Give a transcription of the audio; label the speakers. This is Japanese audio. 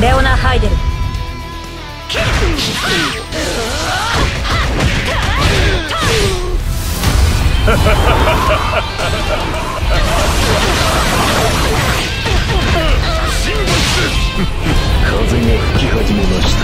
Speaker 1: レオナ・ハイデル
Speaker 2: 風が吹き始めました。